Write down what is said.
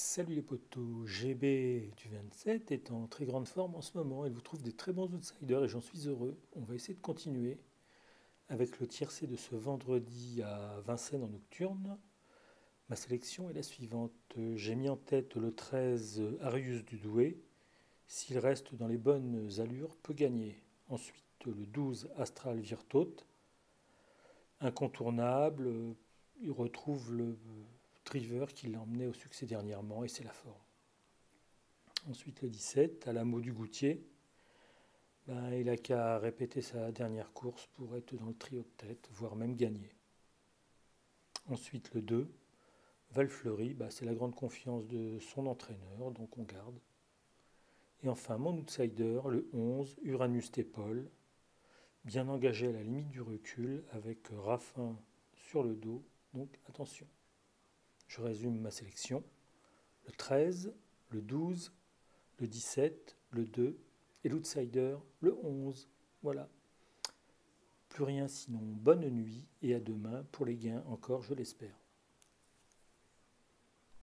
Salut les potos, GB du 27 est en très grande forme en ce moment. Il vous trouve des très bons outsiders et j'en suis heureux. On va essayer de continuer avec le tiercé de ce vendredi à Vincennes en nocturne. Ma sélection est la suivante. J'ai mis en tête le 13 Arius du Douai. S'il reste dans les bonnes allures, peut gagner. Ensuite le 12 Astral Virtaute. Incontournable, il retrouve le Qui l'a emmené au succès dernièrement et c'est la forme. Ensuite le 17, à la mot du Goutier, ben, il a qu'à répéter sa dernière course pour être dans le trio de tête, voire même gagner. Ensuite le 2, Valfleury, ben, c'est la grande confiance de son entraîneur, donc on garde. Et enfin mon outsider, le 11, Uranus Tépol, bien engagé à la limite du recul avec Raffin sur le dos, donc attention. Je résume ma sélection. Le 13, le 12, le 17, le 2 et l'outsider, le 11. Voilà. Plus rien sinon bonne nuit et à demain pour les gains encore, je l'espère.